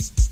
you